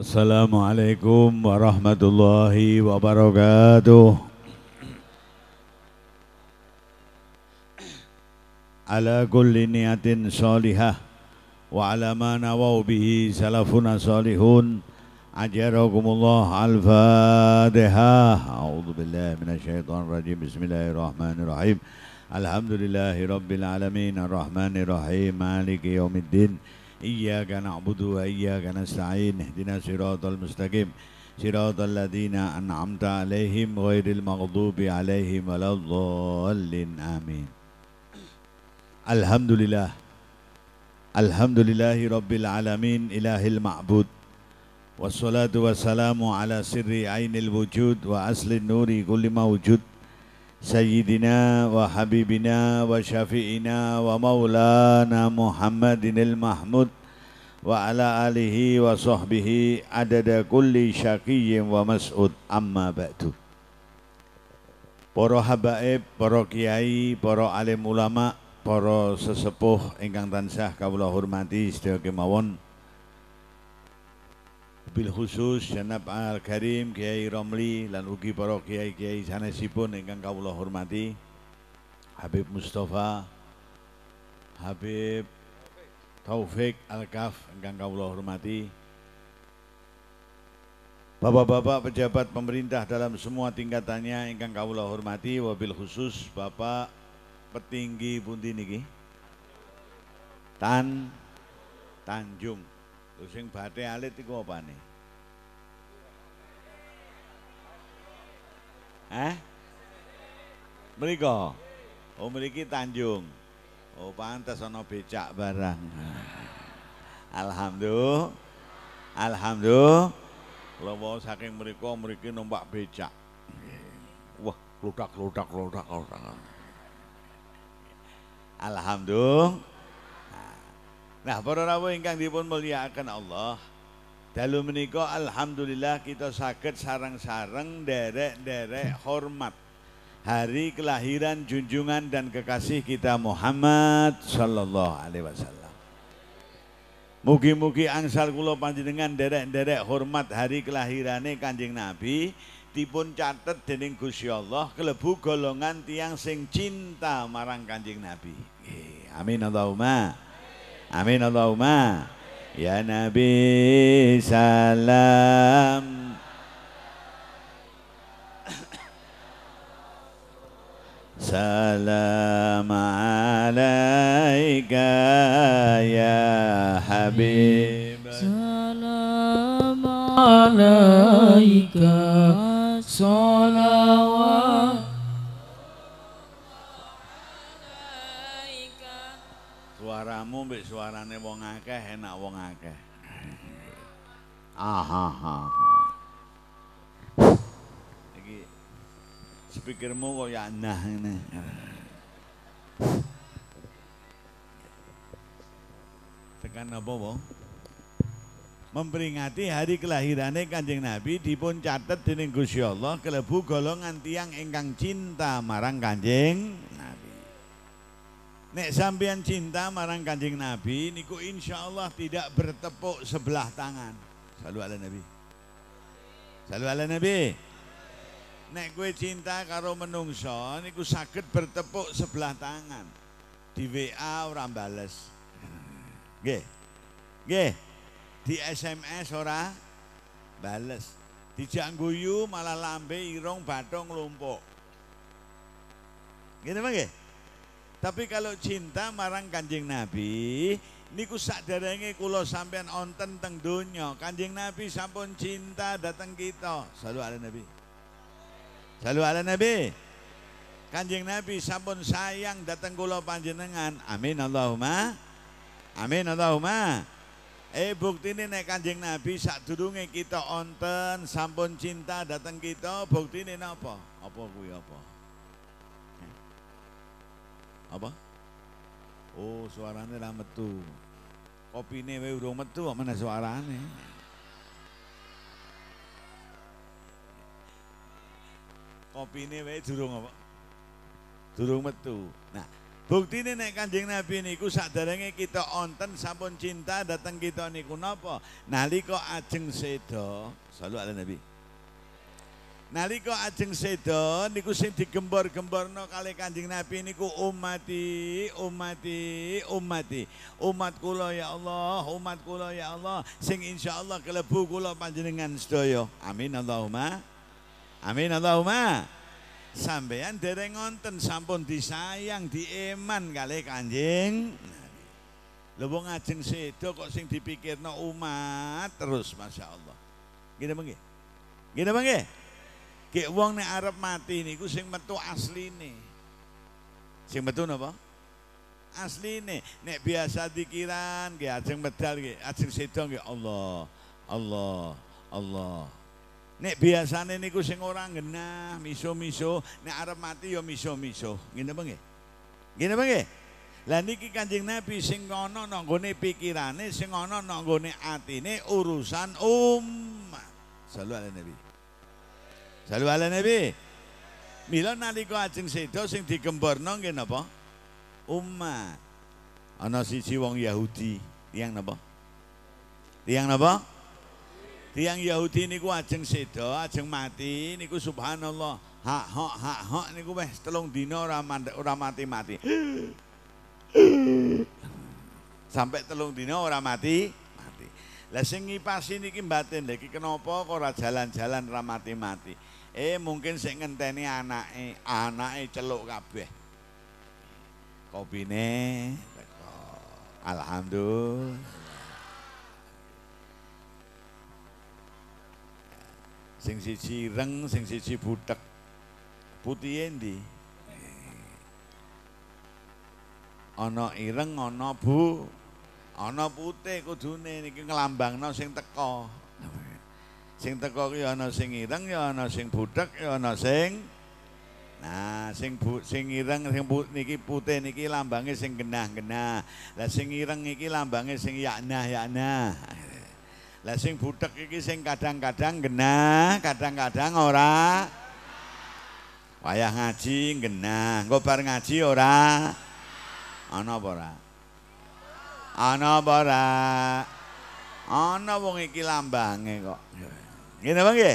Assalamualaikum warahmatullahi wabarakatuh. Ala kulli niatin salihah wa ala ma nawaw bihi salafuna salihun ajarakumullah al-fatihah a'udzu billahi minasyaitonir rajim bismillahirrahmanirrahim alhamdulillahi rabbil alamin arrahmanirrahim maliki yaumiddin إياك نعبد وإياك نستعين اهدنا صراط المستقيم صراط الذين أنعمت عليهم غير المغضوب عليهم ولا الضالين آمين الحمد لله الحمد لله رب العالمين إله المعبود والصلاة والسلام على سر عين الوجود وأصل النور كل موجود سيدنا وحبيبنا وشفيعنا ومولانا محمد المحمود وعلى آله وصحبه عدد كل شقي ومسعود أما بعد Para habaib, para kiai, para alim ulama, para sesepuh ingkang tansah kawula hormati sedaya kemawon bil khusus Janab Al Karim Kiai Romli lan ugi para kiai-kiai sanesipun ingkang kawula hormati Habib Mustafa Habib Taufik Al Kaf ingkang kawula hormati Bapak-bapak pejabat pemerintah dalam semua tingkatannya ingkang kawula hormati wabil khusus Bapak petinggi pundi niki Tan Tanjung Lho sing bate alit iku opane? Hah? Mriko. Oh mriki Tanjung. Oh pantes ana becak barang. Alhamdulillah. Alhamdulillah. Lawa saking mriko mriki numpak becak. Wah, lodak lodak lodak lodak. Alhamdulillah. Nah, para yang ingkang dipun mulyakaken Allah. Dalu menika alhamdulillah kita sakit sarang-sarang, derek-derek hormat hari kelahiran junjungan dan kekasih kita Muhammad sallallahu alaihi wasallam. Mugi-mugi angsal kula dengan derek-derek hormat hari kelahirannya Kanjeng Nabi dipun catet dening Gusti Allah kelebu golongan tiang sing cinta marang Kanjeng Nabi. Amin Allahumma. Amin Allahumma. Ya Nabi salam. Salam alaika ya Habib. Salam alaika. Salam suarane wong akeh enak wong akeh ah ha iki speakermu kok ya nah ini tekan apa memperingati hari kelahirannya kanjeng Nabi dipun catat dening Gusti Allah kelebu golongan tiang engkang cinta marang kanjeng Nek sampean cinta marang kancing Nabi, niku insya Allah tidak bertepuk sebelah tangan. Salu ala Nabi. Salu ala Nabi. Nek gue cinta karo menungso, niku sakit bertepuk sebelah tangan. Di WA orang bales. G, g, Di SMS ora bales. Di guyu malah lambe irong batong lumpuk. Gini mah tapi kalau cinta marang Kanjeng Nabi, ini niku sakderenge kulo sampean onten teng dunyo. Kanjeng Nabi sampun cinta datang kita. Salu ala Nabi. Salu ala Nabi. Kanjeng Nabi sampun sayang datang kulo panjenengan. Amin Allahumma. Amin Allahumma. Eh bukti ini naik Kanjeng Nabi dudungnya kita onten sampun cinta datang kita, bukti ini Apa kuwi apa? Apa? Oh, suarane ra metu. Kopine wae urung metu kok meneh suarane. Kopine wae durung apa? Durung metu. Nah, Bukti ini naik kanjeng Nabi niku sadarenge kita onten sampun cinta datang kita niku napa? Nalika ajeng sedo, selalu ada Nabi. Nalika ajeng sedo, niku sing digembor no kali Kanjeng Nabi niku umati, umati, umati. Umat kula ya Allah, umat kula ya Allah sing insya Allah kelebu kula panjenengan sedoyo. Amin Allahumma. Amin Allahumma. Sampeyan dereng ngonten sampun disayang, dieman kali Kanjeng Nabi. Lha wong ajeng sedo kok sing dipikirno umat terus masya Allah, Gini bangge, Gini bangge. Kek wong nek arep mati niku sing metu asline. Sing metu napa? Asline. Nek biasa dikiran ke ajeng medal ke ajeng sedo ke Allah. Allah. Allah. Nek biasane niku sing orang genah, miso-miso, nek arep mati ya miso-miso. gini apa nggih? Ngene apa nggih? Lah niki Kanjeng Nabi sing ana nanggone pikirane, sing ana nanggone atine urusan umat. Sallu ala Nabi. Sallu ala Nabi. Mila nalika ajeng sedo, sing dikemborno nggih napa? Umat. Ana siji wong Yahudi, tiyang napa? Tiyang napa? Tiyang Yahudi niku ajeng sedo, ajeng mati niku subhanallah. ha hok ha hok niku wis telung dina ora ora mati-mati. Sampai telung dina ora mati. Lah sing ngipasi niki batin lagi kenapa kok jalan-jalan ramati mati-mati. Eh mungkin sing ngenteni anake, anake celuk kabeh. Kopine teko. Alhamdulillah. Sing siji ireng, sing siji butek. Putih endi? Ana ireng, ana bu, ana putih kudune niki nglambangno sing teko. sing teko ki ana sing ireng ya ana sing budhek ya ana sing nah sing sing ireng sing put, niki putih niki lambange sing genah-genah lah sing ireng iki lambange sing yaknah-yaknah. lah sing budhek iki sing kadang-kadang genah kadang-kadang ora wayah ngaji genah engko bar ngaji ora ana apa ora ana apa ora ana wong iki lambange kok Ngene monggo.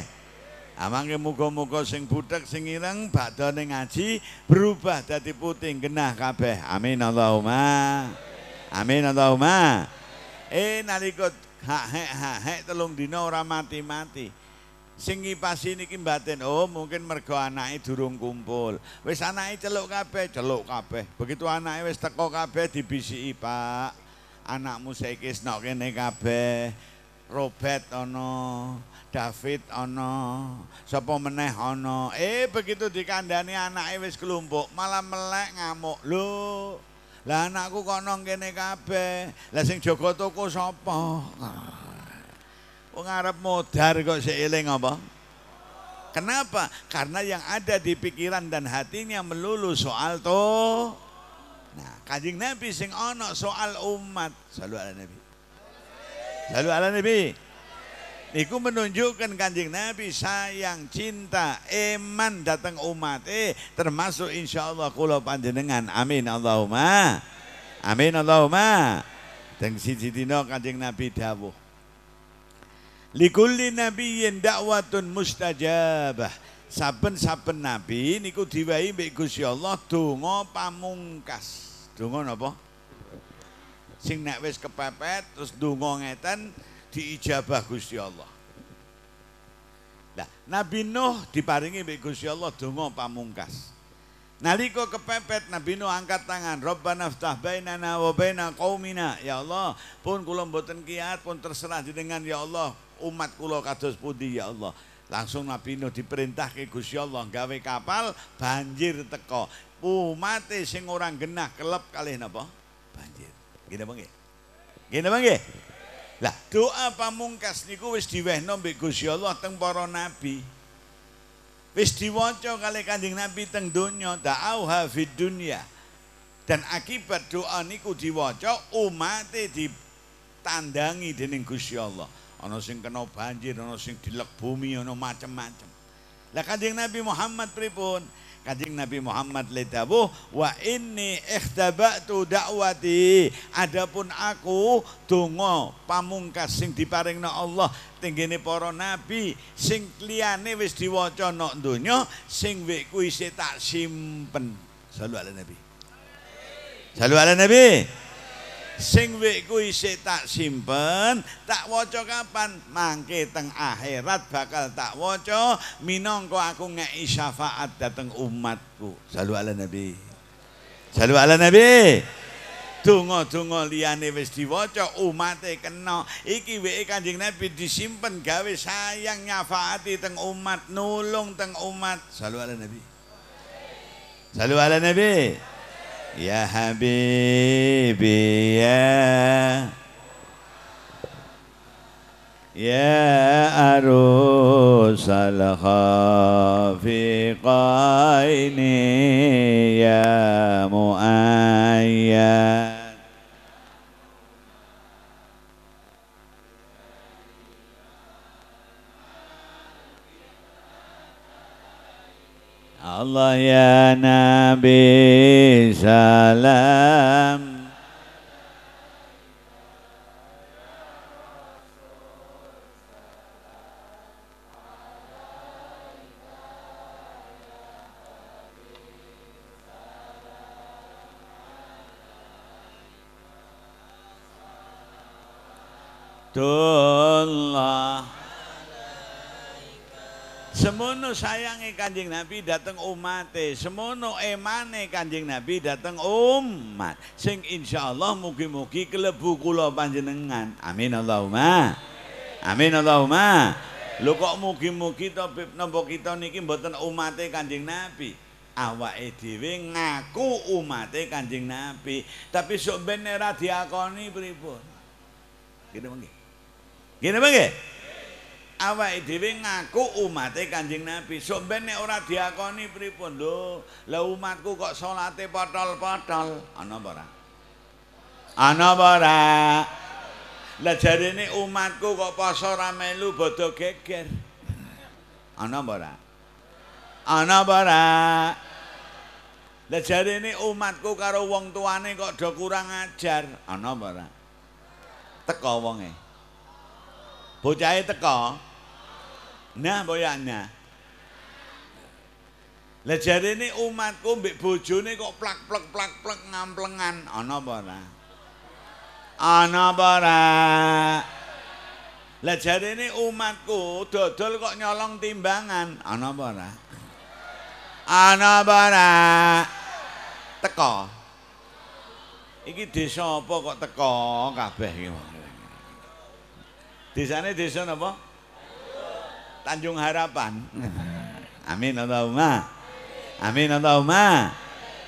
Amangke ah, muga-muga sing butek sing ireng badane ngaji berubah dadi putih genah kabeh. Amin Allahumma. Amin Allahumma. Eh nalika hahe-hahe telung dina ora mati-mati. Sing ngipasi niki mbaten, oh mungkin mergo anake durung kumpul. Wis anake celuk kabeh, celuk kabeh. Begitu anake wis teko kabeh dibisiki, Pak. Anakmu saiki snok kene kabeh. Robet ana. David Ono, Sopo meneh Ono, Eh begitu dikandani anak wis kelumpuk, malah melek ngamuk. lu, lah anakku kok nang kene kabeh. Lah sing jaga toko sapa? Wong arep modar kok seiling apa? Kenapa? Karena yang ada di pikiran dan hatinya melulu soal tuh. Nah, kanjeng Nabi sing Ono soal umat, selalu ala Nabi. Selalu ala Nabi. Niku menunjukkan kanjeng Nabi sayang, cinta, eman datang umat. Eh, termasuk insya Allah kulo panjenengan. Amin Allahumma. Amin Allahumma. Dan sisi dino kanjeng Nabi dawuh. Likulli nabiyyin dakwatun mustajabah. Saben-saben nabi niku diwahi mbek Allah donga pamungkas. Donga napa? Sing nek wis kepepet terus donga ngeten diijabah Gusti Allah. Nah, Nabi Nuh diparingi mbek Gusti Allah donga pamungkas. Nalika kepepet Nabi Nuh angkat tangan, Rabbana ftah bainana wa baina qaumina. Ya Allah, pun kula mboten kiat, pun terserah dengan ya Allah, umat kula kados pundi ya Allah. Langsung Nabi Nuh diperintah ke Gusti Allah gawe kapal banjir teko. Umat sing orang genah kelep kalih napa? Banjir. Gini bang Gini bang Lah doa pamungkas niku wis diwehno mbek Gusti Allah teng para nabi. Wis diwaca kali Kanjeng Nabi teng donya da'auha fid dunya. Dan akibat doa niku diwaca umat ditandangi dening Gusti Allah. Ana sing kena banjir, ana sing dilek bumi, ana macam-macam. Lah Kanjeng Nabi Muhammad pripun? Kanjeng Nabi Muhammad le dawuh wa inni ikhtabatu da'wati adapun aku donga pamungkas sing diparingna Allah tenggene para nabi sing liyane wis diwaca nok donya sing wek kuwi tak simpen sallu ala nabi sallu ala nabi, Salu ala nabi. sing wiku isih tak simpen tak waca kapan mangke teng akhirat bakal tak waca minangka aku ngeki syafaat dateng umatku salu ala nabi salu ala nabi Dungo-dungo liyane wis diwaca umate kena iki wike kanjeng nabi disimpen gawe sayang nyafaati teng umat nulung teng umat salu ala nabi salu nabi, salu ala nabi. يا حبيبي يا يا أروس الخافقين يا مؤيد الله يا نبي Shala kanjeng Nabi dateng umate semono emane kanjeng Nabi dateng umat sing Insyaallah mugi-mugi kelebu kulo panjenengan amin Allahumma amin Allahumma lu kok mugi-mugi topip nombok kita niki mboten umate kanjeng Nabi awak edwi ngaku umate kanjeng Nabi tapi sok benera diakoni pribun gini bangge gini bangge awake dhewe ngaku umate Kanjeng Nabi. Somben nek ora diakoni pripun, lho. Lah umatku kok salate potol-potol. Ana apa ora? Ana ora? Lah umatku kok poso ra melu bodho geger. Ana apa ora? Ana ora? Lah umatku karo wong tuane kok do kurang ajar. Ana apa ora? Teka wonge. Bocahe teka. Nah, boyanya. Lah jare ini umatku mbek bojone kok plak plak plak plak ngamplengan ana apa ora? Ana apa Lah jare ini umatku dodol kok nyolong timbangan ana apa ora? Ana apa Teko. Iki desa apa kok teko kabeh iki? Desane desa napa? Tanjung Harapan. Amin Allahumma. Amin Allahumma.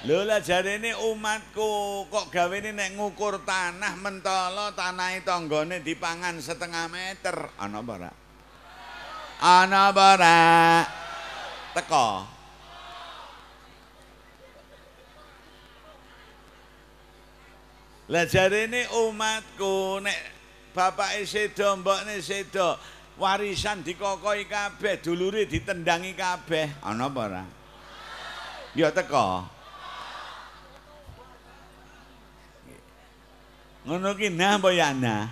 Lula jadi ini umatku kok gawe ini nek ngukur tanah mentolo tanah di dipangan setengah meter. Ana bara? ora? bara? Teko. Lajar ini umatku nek bapak sedo mbokne sedo warisan dikokoi kabeh duluri ditendangi kabeh ana apa ora ya teko ngono ki nah apa ya nah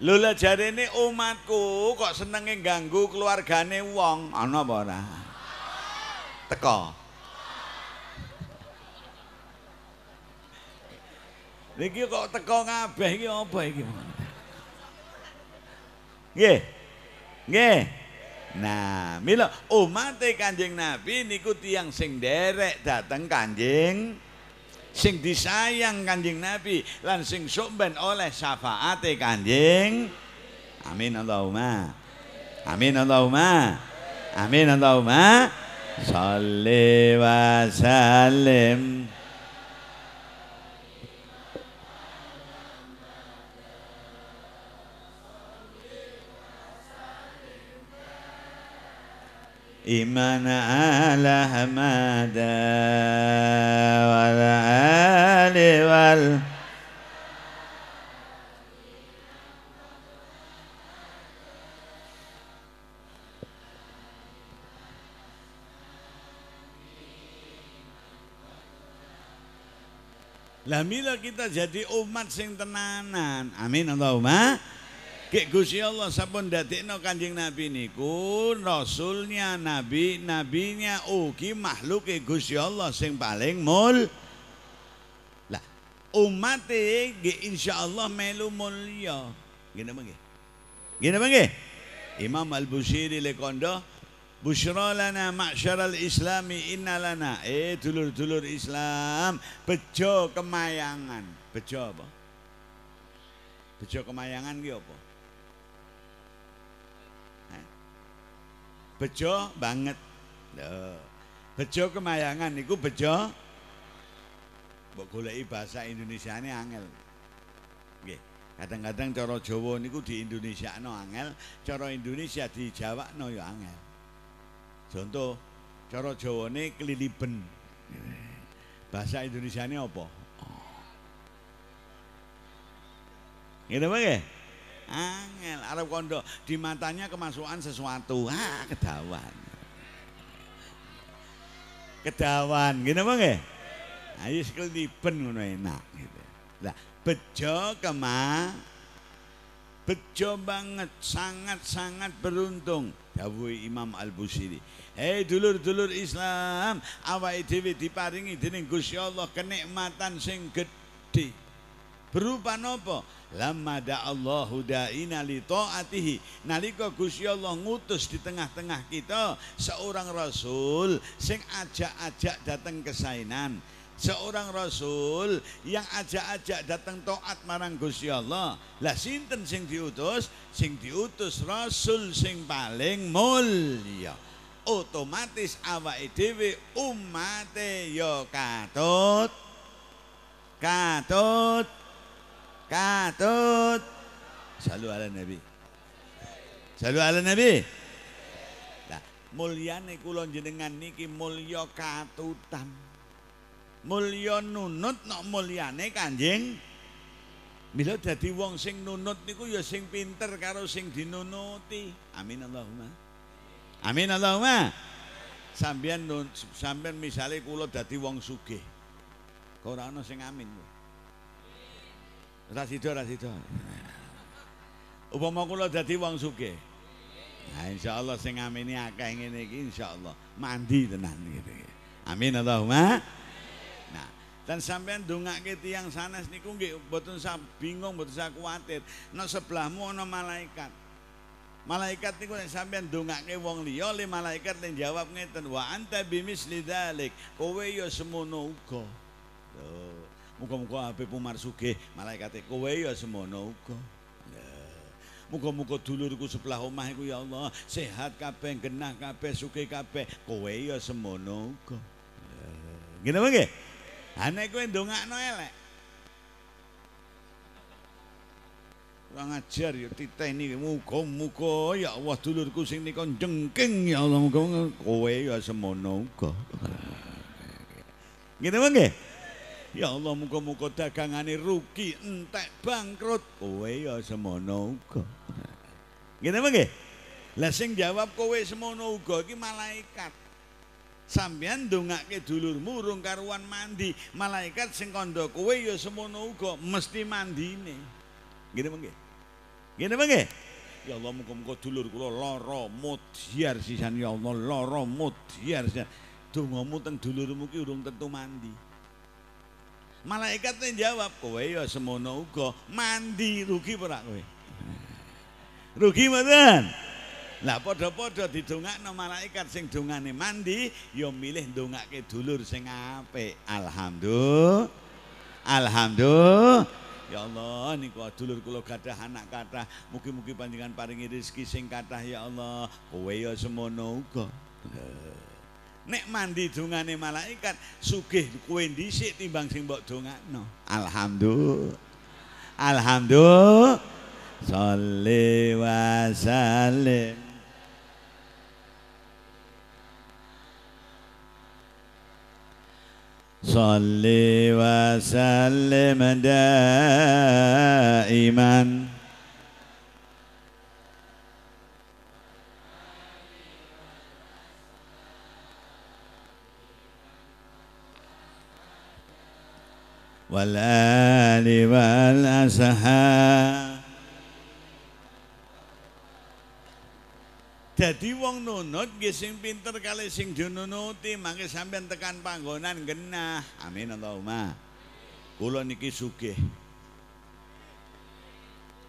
lula jari umatku kok senengnya ganggu keluargane wong ana apa ora teko Niki kok teko kabeh iki apa iki? Nggih. Nggih. Nah, mila umate Kanjeng Nabi niku tiyang sing derek dateng Kanjeng sing disayang Kanjeng Nabi lan sing sumben oleh syafaat Kanjeng. Amin Allahumma. Amin Allahumma. Amin Allahumma. Salli wa sallim إيمان على حمادة والآل وال Lah mila kita jadi umat sing tenanan. Amin Allahumma. Gek Gusti Allah sampun dadekno Kanjeng Nabi niku rasulnya nabi, nabinya ugi makhluk e Gusti Allah sing paling mul. Lah, umat e insyaallah melu mulya. Ngene Gini Ngene mengke. Imam Al-Busiri lekondo Bushra lana ma'syaral islami inna lana Eh dulur-dulur Islam Bejo kemayangan Bejo apa? Bejo kemayangan ki apa? bejo banget Loh. bejo kemayangan itu bejo boleh bahasa Indonesia ini angel kadang-kadang coro Jawa niku di Indonesia no angel coro Indonesia di Jawa no ya angel contoh coro Jawa ini keliliben bahasa Indonesia ini apa? Oh. Gitu angel arep kondo di matanya kemasukan sesuatu ah kedawan kedawan gini apa nggih ayo iya, sekelipen ngono enak gitu lah bejo kema bejo banget sangat-sangat beruntung dawuh Imam Al-Busiri hei dulur-dulur Islam awake dhewe diparingi dening Gusti Allah kenikmatan sing gedhe berupa nopo lamada Allahu da'ina li ta'atihi nalika Gusti Allah ngutus di tengah-tengah kita seorang rasul sing ajak-ajak datang kesainan seorang rasul yang ajak-ajak datang taat marang Gusti Allah lah sinten sing diutus sing diutus rasul sing paling mulia otomatis awake dhewe umate ya katut katut Katut. Salu ala Nabi. Salu ala Nabi. Nah, mulyane kula jenengan niki mulya katutan. Mulya nunut nok mulyane Kanjeng. Mila dadi wong sing nunut niku ya sing pinter karo sing dinunuti. Amin Allahumma. Amin Allahumma. Sampeyan sampeyan misale kula dadi wong sugih. Kok ora ana sing amin. Kula. Ora sida ora sida. Upama kula dadi wong sugih. Nah, insyaallah sing ngameni akeh ngene iki insyaallah mandi tenan gitu. Amin Allahumma. Nah, dan sampean dongake tiyang sanes niku nggih mboten sa bingung mboten sa kuwatir. Nek sebelahmu ana malaikat. Malaikat niku nek sampean dongake wong liya le malaikat ning jawab ngeten wa anta bimislidzalik. Kowe yo semono uga. Loh. Muka-muka Habib Umar Suge malaikate kowe ya semono uga. Muka-muka dulurku sebelah omah iku ya Allah sehat kabeh genah kabeh suke kabeh kowe ya semono uga. Ngene mengge? Ha nek kowe ndongakno elek. Kurang ajar ya titeni muga-muga ya Allah dulurku sing niku jengking ya Allah muga kowe ya semono uga. Gini mengge? Ha Ya Allah muka-muka dagangane rugi entek bangkrut kowe ya semono uga. Ngene mengge? Lah sing jawab kowe semono uga iki malaikat. Sampeyan ndongake dulurmu urung karuan mandi, malaikat sing kandha kowe ya semono uga mesti mandine. Ngene mengge? Ngene mengge? Ya Allah muka-muka dulur kula lara mudhiar sisan ya Allah lara mudhiar sisan. Dungamu teng dulurmu ki urung tentu mandi. Malaikat yang jawab, kowe ya semono uga mandi rugi pura kowe. Rugi mboten? Lah padha-padha didongakno malaikat sing dongane mandi ya milih ndongake dulur sing apik. Alhamdulillah. Alhamdulillah. Ya Allah, niku dulur kula gadah anak kathah, mugi-mugi panjenengan paringi rezeki sing kathah ya Allah. Kowe ya semono uga. Nek mandi dungane malaikat, sugih kowe dhisik timbang sing mbok dongakno. Alhamdulillah. Alhamdulillah. Sholli wa sallim. Sholli wa sallim daiman. والآلِ وَالْأَسْحَابِ Dadi wong nunut gising pinter kali sing dinunuti mangke sampean tekan panggonan genah. Amin Allahumma. Kula niki sugih.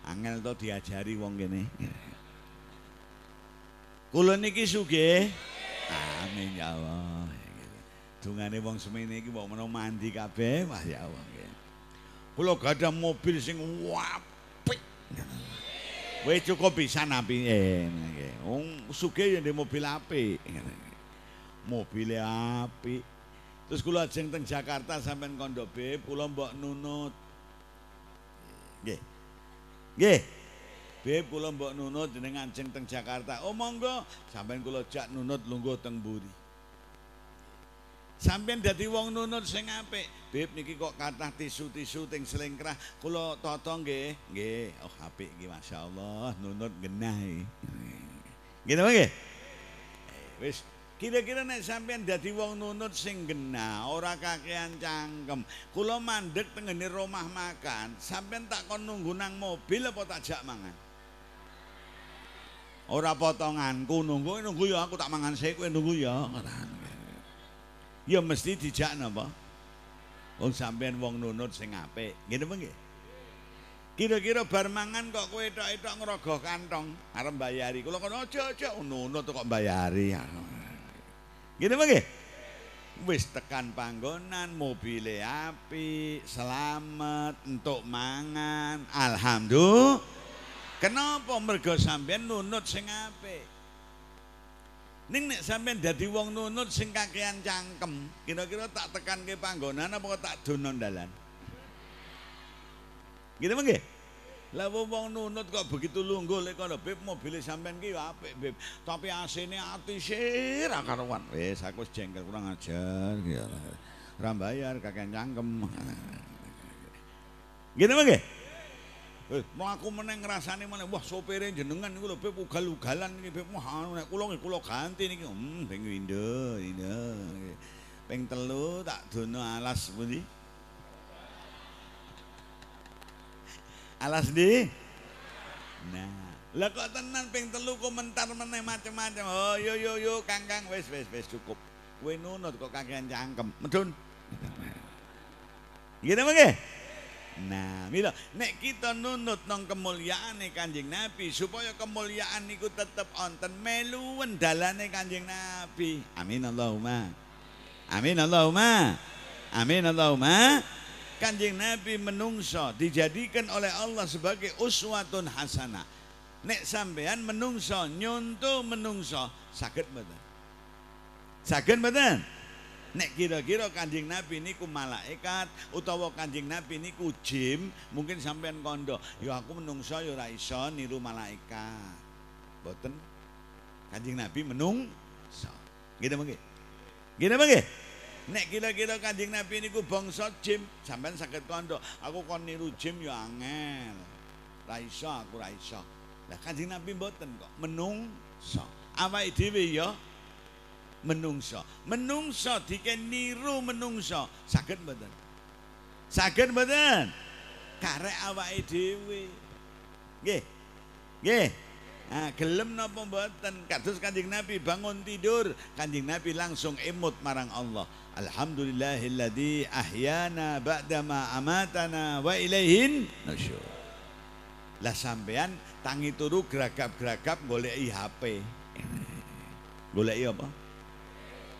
Angel to diajari wong kene. Kula niki sugih. Amin ya Allah. dungane wong semene iki mbok menawa mandi kabeh wah ya Allah nggih. Kula gadah mobil sing apik. Wis cukup bisa nampi eh, nggih. Wong sugih yen mobil apik. Mobil apik. Terus kula ajeng teng Jakarta sampean kondok B, kula mbok nunut. Nggih. Nggih. Beb kula mbok nunut jenengan ajeng teng Jakarta. Oh monggo sampean kula jak nunut lungguh teng buri. Sampeyan dadi wong nunut sing apik. Bib niki kok kathah tisu-tisu ting selengkrah. Kula tata nggih. Nggih. Oh apik iki masyaallah nunut genah iki. Gitu nggih. Eh, wis kira-kira nek sampeyan dadi wong nunut sing genah, ora kakean cangkem. Kula mandek tengene rumah makan, sampeyan tak kon nunggu nang mobil apa jak mangan? Ora potonganku nunggu, nunggu ya aku tak mangan sik kowe nunggu ya. Ngerang. iya mesti dijak napa wong oh, sampean wong nunut sing apik ngene mengki kira-kira bar mangan kok kowe tok-tok ngrogoh kantong arep mbayari kula kono aja-aja oh, nunut kok mbayari ngene mengki wis tekan panggonan mobile api selamat untuk mangan alhamdulillah kenapa mergo sampean nunut sing apik Ning nek sampean dadi wong nunut sing kakean cangkem, kira-kira tak tekan ke panggonan apa tak donon dalan? Gitu mengge? Lah wong nunut kok begitu lungguh lek kono bib mobil sampean ki apik bib, tapi asine ati sir karuan. Wis aku jengkel kurang ajar ya. Ora bayar kakean cangkem. Gitu mengge? Eh, mlaku meneh ngrasani meneh. Wah, sopere jenengan niku lho, Beb, ugal-ugalan iki, Beb. nek kula nggih kula ganti niki. Hmm, ping windo, ini. telu tak dono alas pundi? Alas di? Nah. Lah kok tenan ping telu komentar meneh macem-macem, Oh, yo yo yo, Kang Kang, wis wis wis cukup. Kowe nunut kok kakean cangkem. Medun. Gimana nggih? Nah, mila nek kita nunut nang kemuliaane Kanjeng Nabi supaya kemuliaan niku tetep onten melu wendalane Kanjeng Nabi. Amin Allahumma. Amin Allahumma. Amin Allahumma. Kanjeng Nabi menungso dijadikan oleh Allah sebagai uswatun hasanah. Nek sampean menungso nyonto menungso sakit mboten? Sakit mboten? Nek kira-kira kanjeng Nabi ini ku malaikat Utawa kanjeng Nabi ini ku jim Mungkin sampean kondo Ya aku menungso ya raiso niru malaikat Boten Kanjeng Nabi menungso. so. Gitu mungkin Gitu mungkin Nek kira-kira kanjeng Nabi ini ku bongso jim Sampean sakit kondo Aku kon niru jim ya angel Raiso aku raiso Nah kanjeng Nabi boten kok Menungso. so. Apa itu ya menungso. Menungso diken niru menungso. sakit badan sakit badan kare awake dhewe. Nggih. Nggih. Nah, gelem napa mboten kados Kanjeng Nabi bangun tidur, Kanjeng Nabi langsung emut marang Allah. Alhamdulillahilladzi ahyana ba'dama amatana wa ilaihin nusyur. Lah sampean tangi turu gerakap gerakap goleki HP. Goleki apa?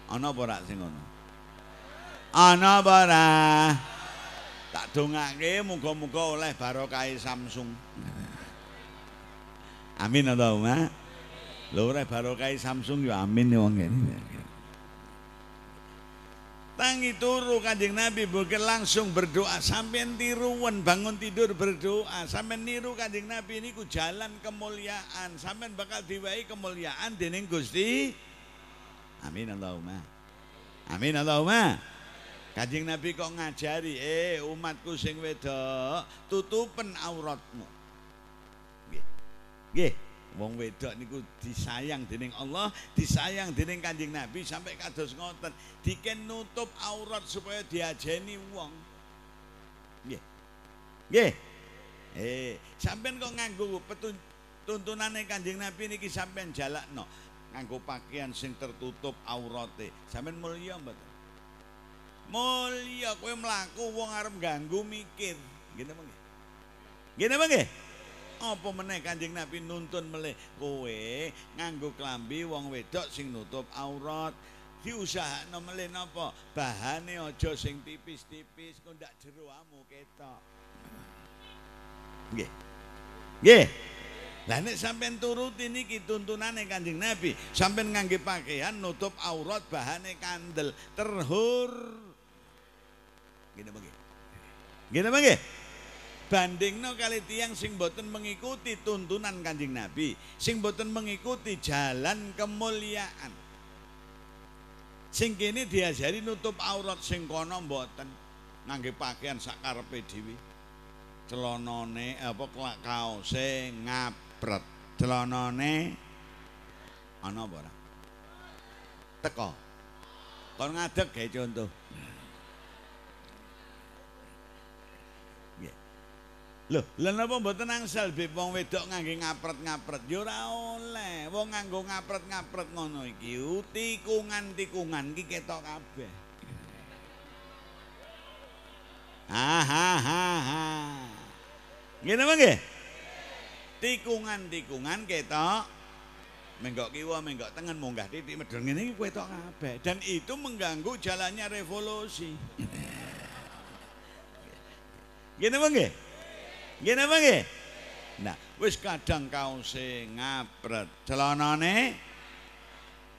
Ana apa ora sing ngono? Ana apa ora? Tak dongake muga-muga oleh barokah Samsung. Amin atau Lho ora barokah Samsung ya amin wong Tang Tangi turu kanjeng Nabi bukan langsung berdoa Sampai tiruan bangun tidur berdoa Sampai niru kanjeng Nabi ini ku jalan kemuliaan Sampai bakal diwai kemuliaan dening Gusti Amin Allahumma. Amin Allahumma. Kanjeng Nabi kok ngajari, eh umatku sing wedok, tutupen auratmu. Nggih. Nggih, wong wedok niku disayang dening Allah, disayang dening Kanjeng Nabi sampai kados ngoten, diken nutup aurat supaya diajeni wong. Nggih. Nggih. Eh, sampean kok nganggo petun Kanjeng Nabi niki sampean jalakno. nganggo pakaian sing tertutup aurate. Sampeyan mulya mboten? Mulya kowe mlaku wong arep ganggu mikir. Ngene apa nggih? Ngene apa nggih? Apa meneh Kanjeng Nabi nuntun melih kowe nganggo klambi wong wedok sing nutup aurat. Diusahakno melih napa? Bahane aja sing tipis-tipis kok ndak jero amu ketok. Nggih. Nggih. Lah nek sampean ini niki tuntunane Kanjeng Nabi, sampean ngangge pakaian nutup aurat bahane kandel, terhur. Gini mangke. Gini mangke. Bandingno kali tiang sing boten mengikuti tuntunan Kanjeng Nabi, sing boten mengikuti jalan kemuliaan. Sing kene diajari nutup aurat sing kono boten ngangge pakaian sak karepe dhewe. celonone apa kelak kaos ngapret celonone ana apa ora teko kon ngadeg gawe contoh Lho, lan apa mboten angsal be wong wedok ngangge ngapret-ngapret yo ora oleh. Wong nganggo ngapret-ngapret ngono iki tikungan-tikungan iki ketok kabeh. Ha ha Gimana nggih? Tikungan-tikungan ketok menggok kiwa, menggok tengen munggah titik medul ngene iki kowe kabeh. Dan itu mengganggu jalannya revolusi. Gimana nggih? Gimana nggih? Nah, wis kadang kaos ngapret celanane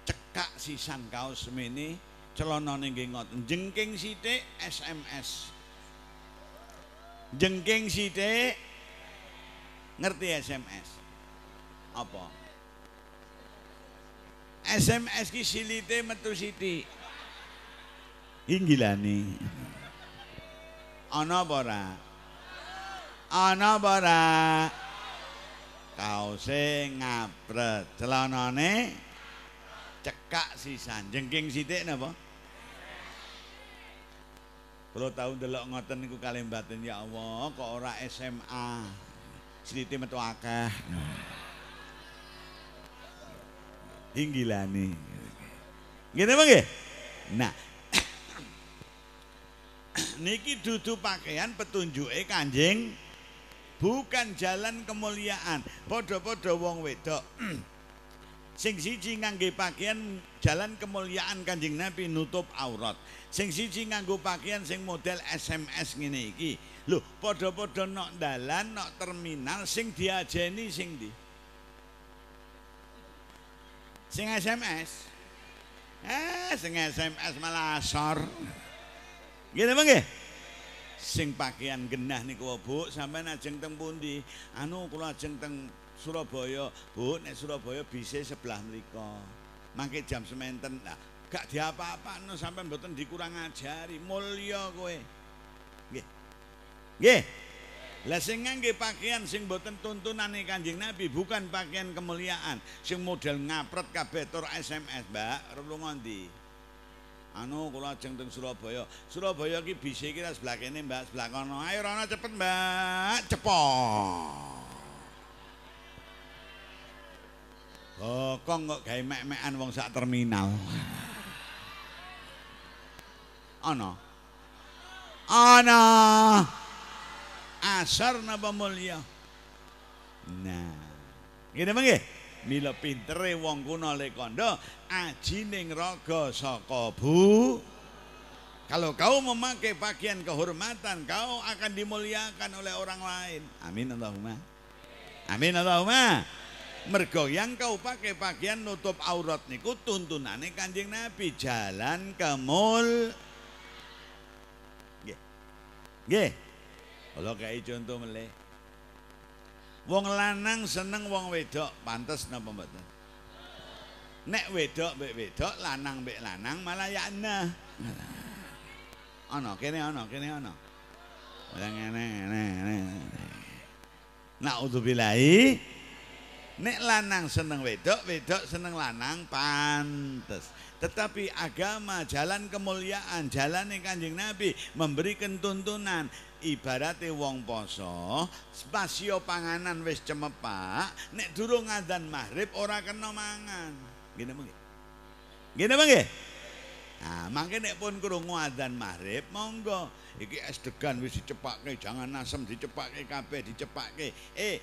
cekak sisan kaos semene celanane nggih ngoten jengking sithik SMS jengking sidik ngerti SMS apa SMS ki silite metu sithik nih. ana apa ana apa kau kaose ngapret celanane cekak sisan jengking sithik napa Kalau tahu delok ngoten niku kalih batin ya Allah, kok ora SMA. Sriti metu akeh. Inggilane. Gini mong nggih? Nah. Niki dudu pakaian petunjuke Kanjeng bukan jalan kemuliaan. Podho-podho wong wedok. sing siji nganggo pakaian jalan kemuliaan Kanjeng Nabi nutup aurat. Sing siji nganggo pakaian sing model SMS ngene iki. Lho, padha-padha nok dalan, nok terminal sing diajeni sing di Sing SMS. Eh, sing SMS malah asor. Gitu bang ya? Sing pakaian genah nih kau bu, sampai najeng teng pundi, anu kalau najeng teng Surabaya, Bu, nek Surabaya bisa sebelah mereka. Mangke jam sementen, nah, gak diapa-apa, no, sampai mboten dikurang ajari, mulia kowe. Nggih. Nggih. Lah sing ngangge pakaian sing mboten tuntunane Kanjeng Nabi bukan pakaian kemuliaan, sing model ngapret kabeh tur SMS, Mbak, rumo ngendi? Anu kula ajeng teng Surabaya. Surabaya iki bisa sebelah ras Mbak, sebelah kono. Ayo rono cepet, Mbak. Cepet. Oh, kok nggak gawe mek-mekan wong sak terminal. Oh no. Asar napa mulia? Nah. Ngene bang? Mila pintere wong kuno le kandha ajining rogo sokobu. Kalau kau memakai pakaian kehormatan, kau akan dimuliakan oleh orang lain. Amin Allahumma. Amin Allahumma. Mergo yang kau pakai pakaian nutup aurat niku tuntunane Kanjeng Nabi jalan ke Nggih. Nggih. Kula kayak contoh mele. Wong lanang seneng wong wedok, pantes napa mboten? Nek wedok mbek wedok, lanang mbek lanang malah ya ana. Ana kene ana, kene ana. Ora ngene ngene ngene. Nauzubillahi Nek lanang seneng wedok, wedok seneng lanang pantes. Tetapi agama jalan kemuliaan, jalan yang kanjeng Nabi memberikan tuntunan ibaratnya wong poso spasio panganan wis cemepak nek durung adzan maghrib ora kena mangan gini mengge gini mengge nah mangke nek pun krungu adzan maghrib monggo iki es degan wis dicepakke jangan asem dicepakke kabeh dicepakke eh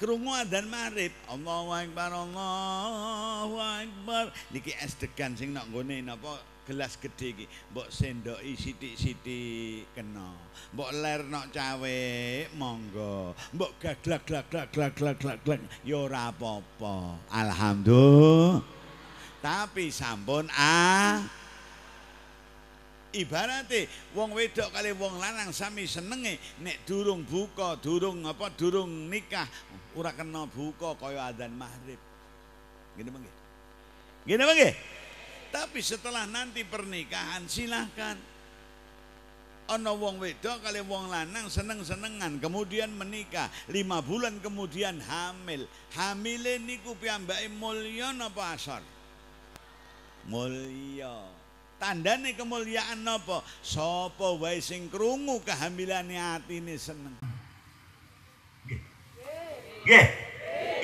Krungu dan marib Allahu Akbar Allahu Akbar niki es degan sing nak nggone napa gelas gedhe iki mbok sendoki sithik-sithik kena mbok ler nak cawek monggo mbok gaglak glak glak glak glak glak glak yo ora apa-apa alhamdulillah tapi sampun ah ibaratnya wong wedok kali wong lanang sami senenge nek durung buka durung apa durung nikah ora kena buka kaya adzan maghrib gini mengge gini mengge tapi setelah nanti pernikahan silahkan ono wong wedok kali wong lanang seneng-senengan kemudian menikah lima bulan kemudian hamil hamil niku kupiambai mulya apa asal mulya tandane kemuliaan napa sapa wae sing krungu kehamilane atine seneng nggih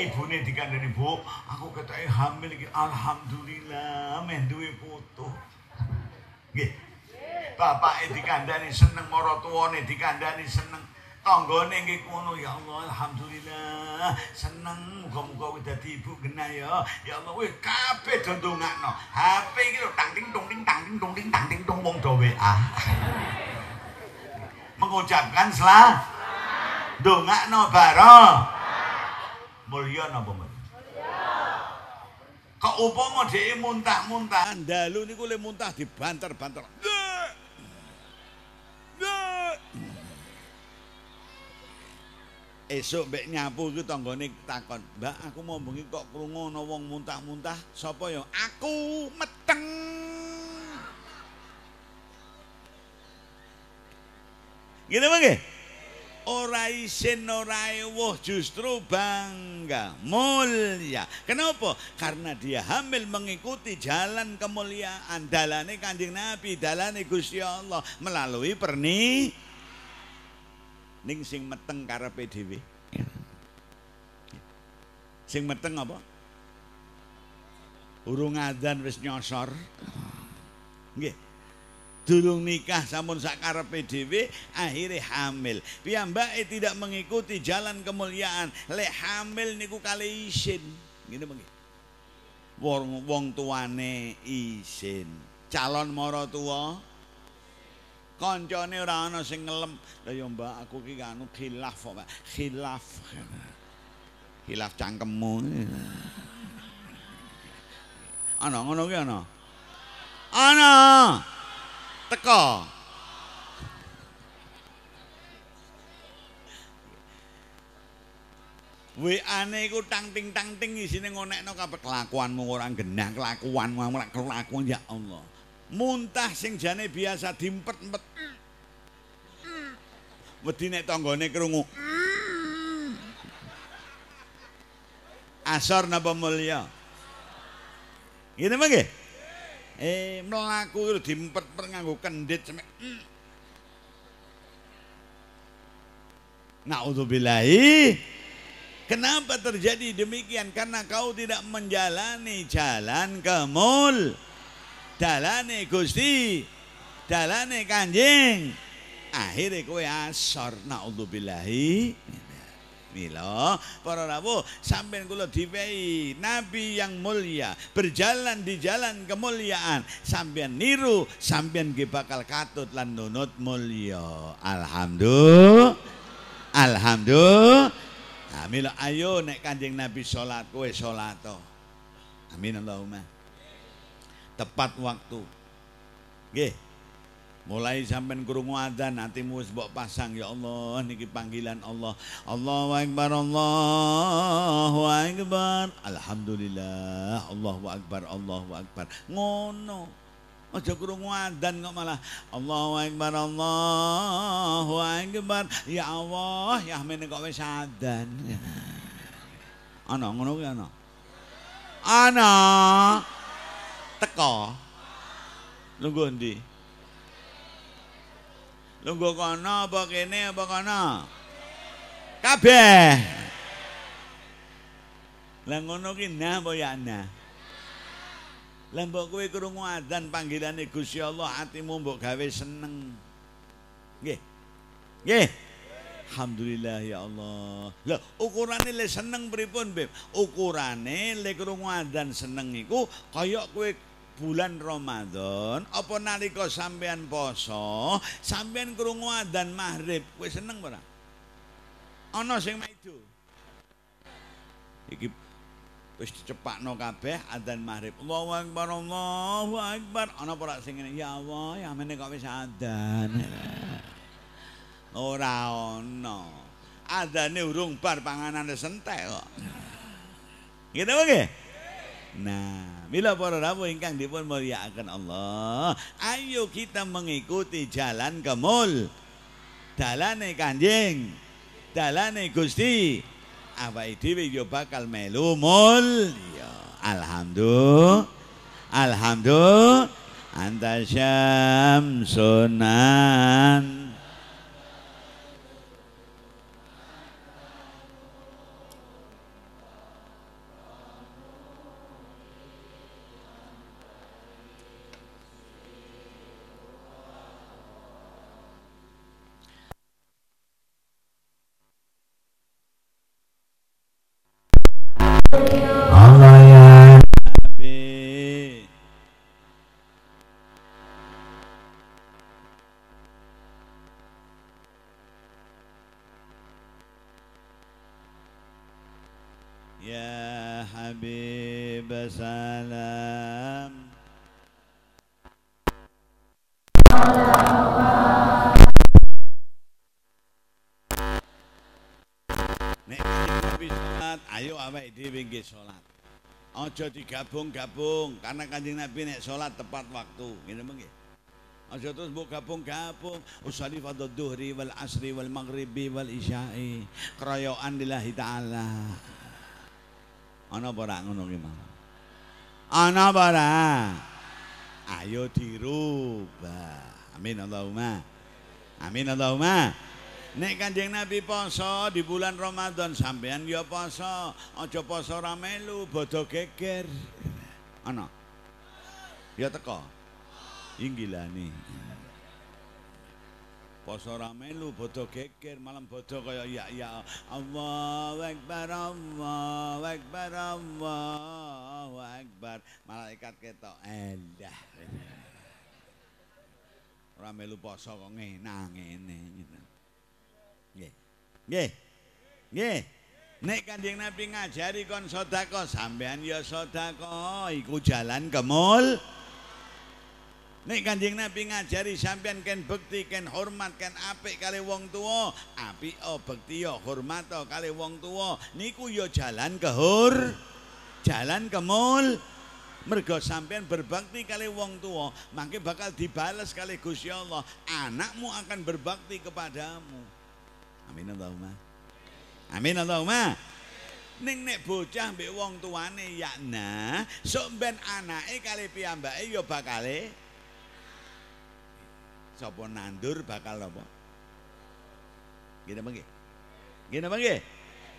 ibune dikandani bu aku ketoke hamil iki alhamdulillah meh duwe putu nggih bapake dikandani seneng maratuwane dikandani seneng tanggane nggih kono ya Allah alhamdulillah seneng muga-muga kowe dadi ibu genah ya ya Allah kowe kabeh dondongakno HP iki lho tang ting tong ting tang ting tong ting tang ting tong wong do WA mengucapkan selah dongakno baro mulya napa mulya kok upama dee muntah-muntah dalu niku le muntah dibanter-banter Yeah. Esok mbek nyapu iku tanggane takon, "Mbak, aku mau bengi kok krungu ana wong muntah-muntah, sapa ya?" "Aku meteng." Gitu Ngene mangke? Ora isin ora ewuh justru bangga, mulia. Kenapa? Karena dia hamil mengikuti jalan kemuliaan, dalane Kanjeng Nabi, dalane Gusti Allah melalui perni ning sing meteng karepe dhewe ya. sing meteng apa urung adzan wis nyosor nggih durung nikah sampun sakara dhewe akhirnya hamil piyambake tidak mengikuti jalan kemuliaan le hamil niku kali isin ngene mengki wong wong tuane isin calon moro tua. kancane ora ana sing ngelem lah ya mbak aku iki kanu khilaf apa khilaf khilaf cangkemmu ana ngono ki ana ana teko WA ne iku tang ting tang ting isine ngonekno kabeh kelakuanmu ora gendang, kelakuanmu ora kelakuan ya Allah muntah sing jane biasa dimpet-empet wedi nek tanggane krungu asor napa mulya ngene nggih. eh mlaku kuwi dimpet-empet nganggo kendhit cemek. Na'udzubillahi Kenapa terjadi demikian? Karena kau tidak menjalani jalan kemul dalane Gusti dalane Kanjeng akhire kowe asor naudzubillahi Milo, para rabu sampai kula diwehi nabi yang mulia berjalan di jalan kemuliaan sampean niru sampean ge bakal katut lan nunut mulio. alhamdulillah alhamdulillah nah, ayo nek kanjeng nabi salat kowe salat amin Allahumma tepat waktu. gih, Mulai sampai kurung wadah nanti mus bok pasang ya Allah niki panggilan Allah. Allahu akbar wa akbar. Alhamdulillah Allahu akbar wa akbar. Ngono. Aja kurung adzan kok malah Allahu akbar Allahu akbar. Ya Allah, ya mene kok wis adzan. Ana ngono kuwi ana. Ana. teko. Nunggu endi? Nunggu kono apa kene apa kono? Kabeh. Lah ngono ki nah apa ya nah? Lah mbok kowe krungu adzan panggilane Gusti Allah atimu mbok gawe seneng. Nggih. Nggih. Alhamdulillah ya Allah. Lah ukurane le seneng pripun, Beb? Ukurane le krungu adzan seneng iku kaya kowe bulan Ramadan apa nalika sampean poso sampean krungu adzan maghrib kowe seneng ora ana sing maido iki wis dicepakno kabeh adzan maghrib Allahu akbar Allahu akbar ana ora sing ngene ya Allah ya mene kok wis adzan ora ono adzane urung bar panganan wis entek kok gitu nggih Nah, mila para rabu ingkang dipun muliakan Allah Ayo kita mengikuti jalan kemul Dalane kanjeng Dalane gusti Apa itu yo bakal melu mul Alhamdulillah Alhamdulillah Anta syam sunan Yeah. awake dhewe nggih salat. Aja digabung-gabung karena Kanjeng Nabi nek salat tepat waktu, ngene nggih. Aja terus mbok gabung-gabung. Usali fardhu dhuhri wal asri wal maghribi wal isya'i. Krayokan lillahi taala. Ana apa ora ngono ki, Mas? Ana apa Ayo dirubah. Amin Allahumma. Amin Allahumma. Nek kanjeng Nabi poso di bulan Ramadan sampean ya poso, aja poso ora melu bodo geger. Ana. Ya teko. Inggilani. Poso ora melu bodo geger, malam bodo kaya ya ya Allahu Akbar Allahu Akbar Allahu Akbar. Malaikat ketok endah. Ora melu poso kok ngene ngene. Nggih. Nggih. Nek Kanjeng Nabi ngajari kon sedekah, sampean ya sedekah, iku jalan kemul. Nek Kanjeng Nabi ngajari sampean ken bekti, ken hormat, ken apik kali wong tua, apik o oh, bekti yo ya hormat o oh kali wong tua, niku yo ya jalan kehur, jalan kemul. mergo sampean berbakti kali wong tua, mangke bakal dibales kali Gusti Allah. Anakmu akan berbakti kepadamu. Amin Allahumma. Amin Allahumma. Ning nek bocah mbek wong tuane ya nah, sok ben anake kali piyambake ya bakale sapa nandur bakal apa? Gini apa nggih? Gini apa nggih?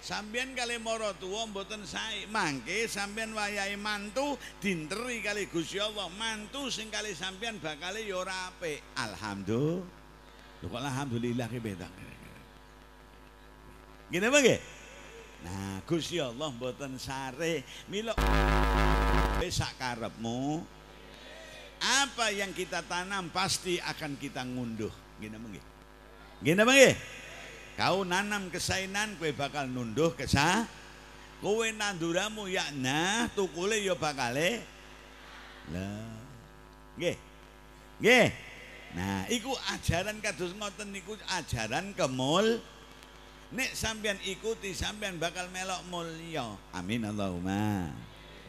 Sampeyan kali moro tuwa mboten sae, mangke sampeyan wayahe mantu dinteri kali Gusti Allah, mantu sing kali sampeyan bakale ya ora apik. Alhamdulillah. Lho kok alhamdulillah ki Gini apa nggih? Nah, Gusti Allah mboten sare mila wis karepmu. Apa yang kita tanam pasti akan kita ngunduh. Gini apa nggih? Gini apa nggih? Kau nanam kesainan kau bakal nunduh kesah. Kowe nanduramu yakna tukule yo ya bakale. Lah. Nggih. Nggih. Nah, ikut ajaran kados ngoten ikut ajaran kemul Nek sampean ikuti sampean bakal melok mulia. Amin Allahumma.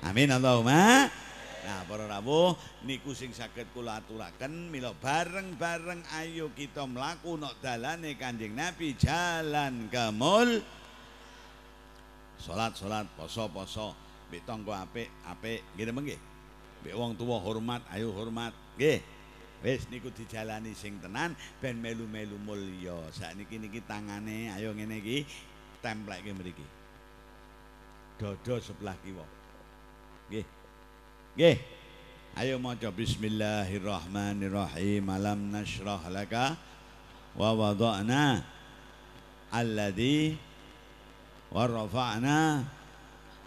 Amin Allahumma. Nah, para rawuh niku sing saged kula aturaken mila bareng-bareng ayo kita mlaku nok dalane Kanjeng Nabi jalan kemul. Salat-salat, poso-poso, mbek tangga apik-apik, nggih nggih. Mbek wong tuwa hormat, ayo hormat, nggih. Wis niku dijalani sing tenan ben melu-melu mulya. Sakniki niki tangane ayo ngene iki templeke mriki. Dada sebelah kiwa. Nggih. Nggih. Ayo maca bismillahirrahmanirrahim. Alam nasyrah laka wa wada'na alladhi wa rafa'na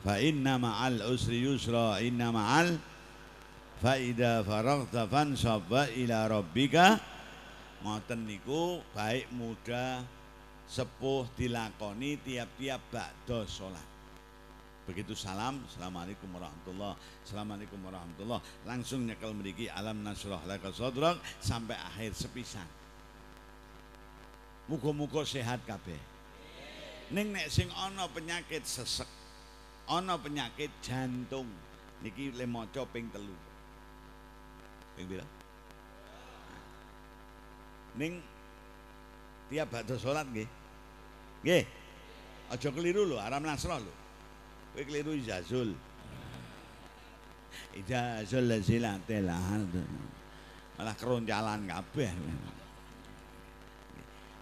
fa inna ma'al usri yusra inna ma'al faida faragta fansaba ila rabbika ngoten niku baik muda sepuh dilakoni tiap-tiap bakdo salat begitu salam assalamualaikum warahmatullah assalamualaikum warahmatullah langsung nyekel mriki alam nasrullah laka sodrok sampai akhir sepisan muko muko sehat kabeh neng nek sing ono penyakit sesek ono penyakit jantung niki le maca ping Ning pira? Ning tiap badhe salat nggih. Nggih. Aja keliru lho, aram nasra lho. Kowe keliru ijazul. Ijazul lazilatil Malah keronjalan kabeh.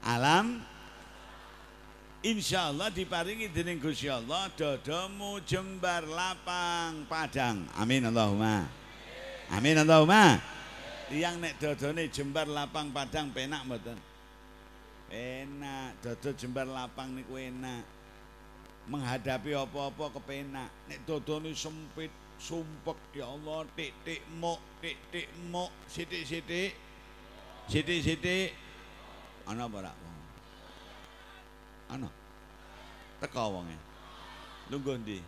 Alam Insya Allah diparingi dening Gusti Allah dodomu jembar lapang padang. Amin Allahumma. Amin atau ma? Tiang nek dodo nih jembar lapang padang penak mboten. Penak dodo jembar lapang nih enak menghadapi apa-apa kepenak nek dodo nih sempit sumpek ya Allah titik titik muk, titik titik muk. sidik sidik sidik sidik ana apa ana teka wonge lungguh ndi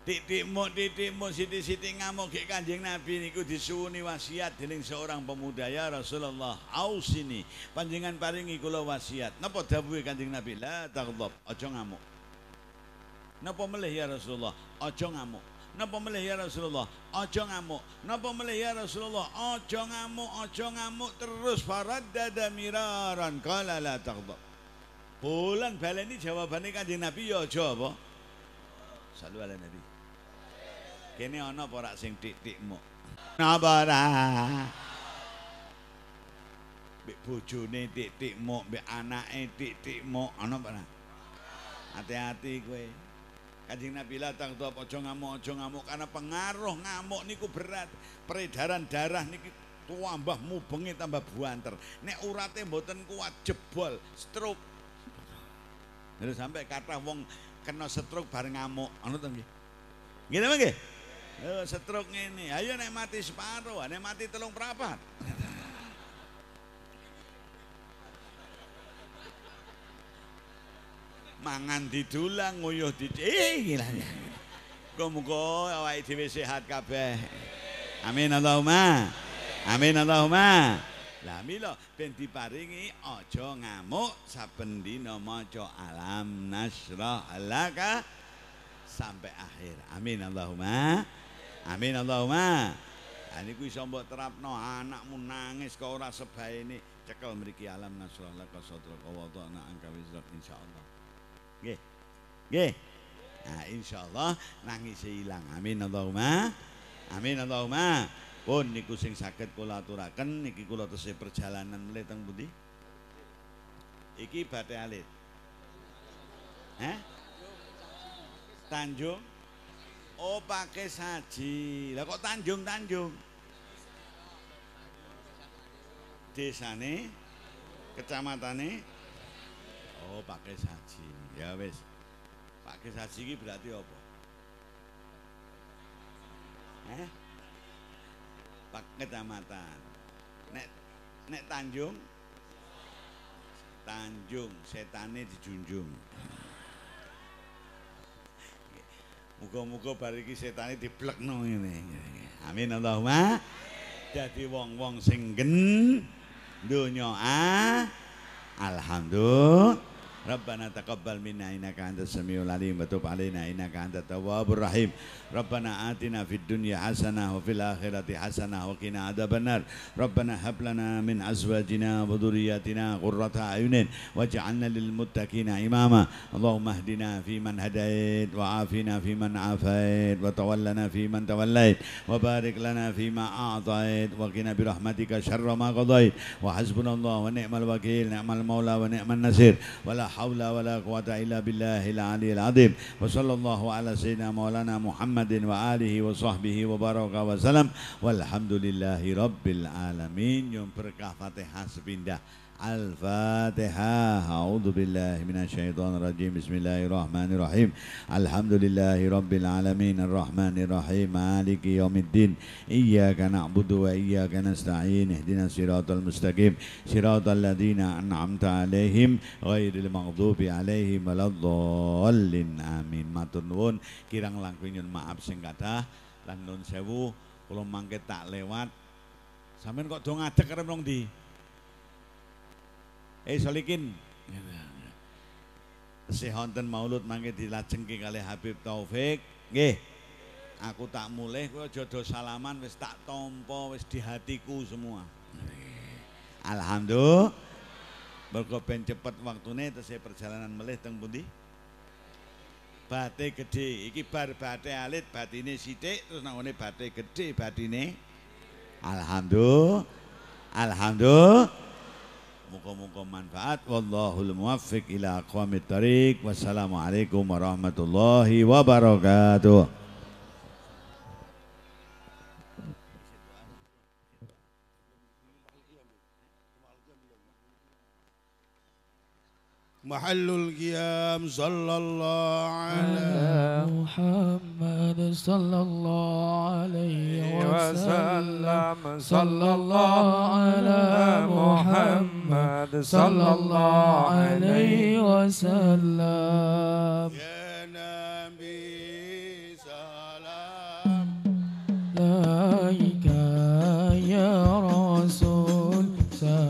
Titikmu titikmu siti-siti ngamuk ke kanjeng Nabi ku disuni wasiat dening seorang pemuda ya Rasulullah ini panjengan paringi kula wasiat napa dawuhe kanjeng Nabi la taghdab ojo ngamuk napa melih ya Rasulullah Ojo ngamuk napa melih ya Rasulullah Ojo ngamuk napa melih ya Rasulullah Ojo ngamuk ojo ngamuk terus dada miraran qala la taghdab bulan baleni jawabannya kanjeng Nabi ya aja apa Salu ala Nabi kene ana apa ora sing dik-dikmu napa ora mbek bojone dik-dikmu mbek anake dik-dikmu ana apa ora hati-hati kowe Kanjeng Nabi latang tuh apa ngamuk ojo ngamuk karena pengaruh ngamuk niku berat peredaran darah niki tua mbah mubengi tambah buanter nek urate mboten kuat jebol stroke terus sampai kata wong kena stroke bareng ngamuk ana to nggih nggih Oh, setruk ini. Ayo nek mati separuh, ah, nek mati telung perapat. Mangan didulang, nguyuh di eh gila. Muga-muga awake sehat kabeh. Amin Allahumma. Amin Allahumma. Lah milo ben diparingi aja ngamuk saben dina maca alam nasroh laka sampai akhir. Amin Allahumma. Amin Allahumma. Lah niku iso mbok terapno anakmu nangis kok ora sebaene cekel mriki alam nasrallah ka sadra ka wadha ana angka wisra insyaallah. Nggih. Nggih. Nah insyaallah nangis ilang. Amin Allahumma. Amin Allahumma. Pun niku sing saged kula aturaken niki kula tesih perjalanan mlebet teng pundi? Iki badhe alit. Hah? Tanjung Oh pakai saji. Lah kok Tanjung-Tanjung? Desane? Kecamatane? Oh pakai saji. Ya wis. Pakai saji iki berarti apa? Eh? Pak kecamatan. Nek nek Tanjung? Tanjung, setane dijunjung. Muga-muga bar iki setane diblekno ngene. Amin Allahumma. Dadi wong-wong sing gen donya alhamdulillah. ربنا تقبل منا إنك أنت السميع العليم وتب علينا إنك أنت التواب الرحيم ربنا آتنا في الدنيا حسنة وفي الآخرة حسنة وقنا عذاب النار ربنا هب لنا من أزواجنا وذرياتنا قرة أعين واجعلنا للمتقين إماما اللهم اهدنا من هديت وعافنا من عافيت وتولنا من توليت وبارك لنا فيما أعطيت وقنا برحمتك شر ما قضيت وحسبنا الله ونعم الوكيل نعم المولى ونعم النصير ولا حول ولا قوة إلا بالله العلي العظيم وصلى الله على سيدنا مولانا محمد وآله وصحبه وبارك وسلم والحمد لله رب العالمين يوم berkah فاتحة sepindah الفاتحة أعوذ بالله من الشيطان الرجيم بسم الله الرحمن الرحيم الحمد لله رب العالمين الرحمن الرحيم مالك يوم الدين إياك نعبد وإياك نستعين اهدنا الصراط المستقيم صراط الذين أنعمت عليهم غير المغضوب عليهم ولا الضالين آمين matur nuwun kirang langkung nyun maaf sing kathah lan nuwun sewu kula mangke tak lewat sampean kok do ngadeg arep nang ndi Eh Solikin. Si Honten Maulud mangke dilajengke kali Habib Taufik. Nggih. Aku tak mulih ku aja salaman wis tak tampa wis di hatiku semua. Alhamdulillah. Mergo ben cepet waktune tesih perjalanan melih teng pundi? Bate gede, iki bar bate alit, batine sithik terus nangone bate gede batine. Alhamdulillah. Alhamdulillah. Muga-muga manfaat. Wallahul muwaffiq ila aqwamit tariq. Wassalamualaikum warahmatullahi wabarakatuh. محل القيام صلى الله على محمد صلى الله عليه وسلم صلى الله على محمد صلى الله عليه وسلم يا نبي سلام عليك يا رسول سلام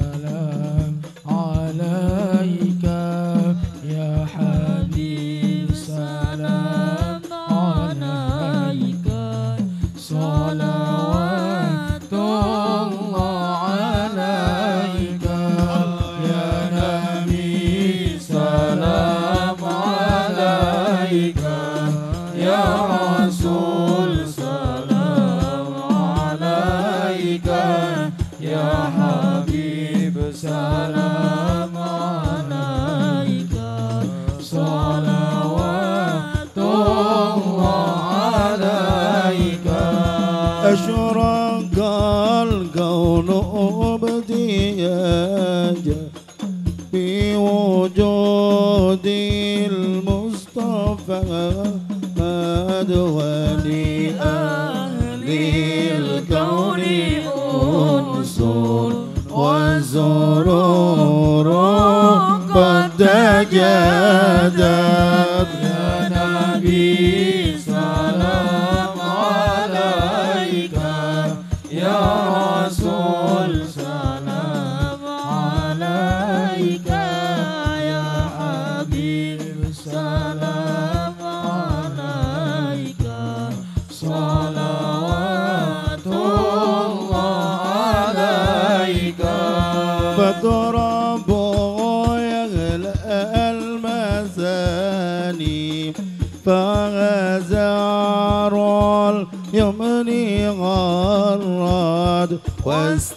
أشرق الكون أبدياجا بوجود المصطفى مدوني أهل الكون أنس وسرور قد جادت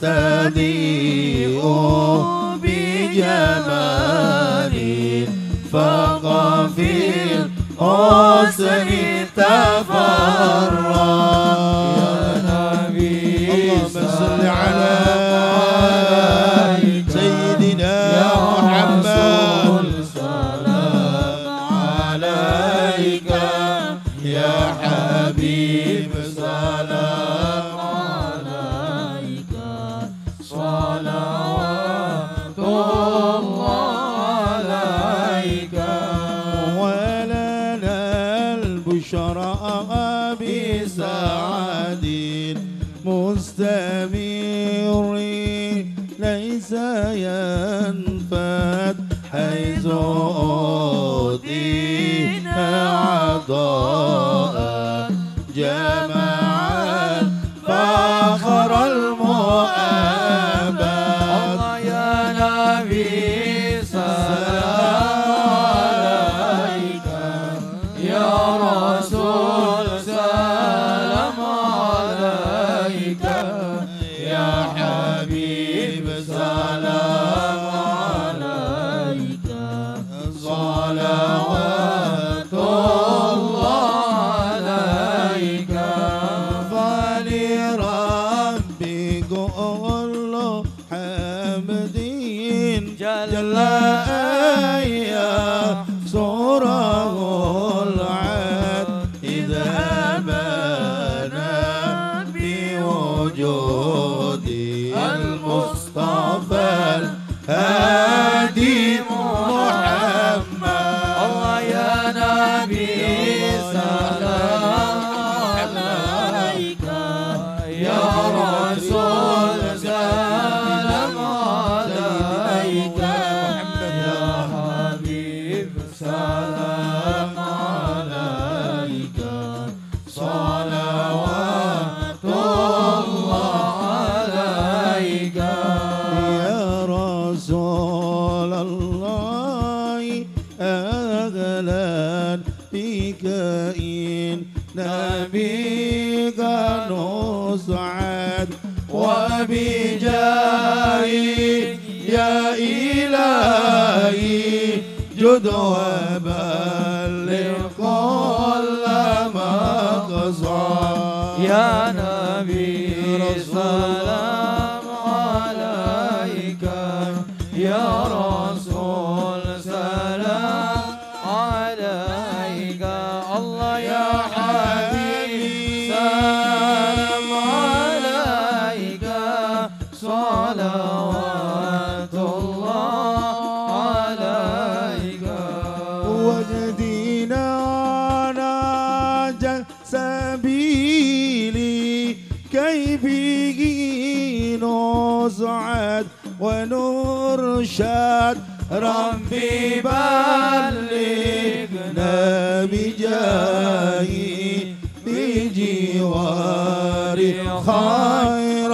أستضيء بجمال فقفل حسن تفرق power. رشاد ونور رشاد ربي بلغنا بجاهي بجواري خير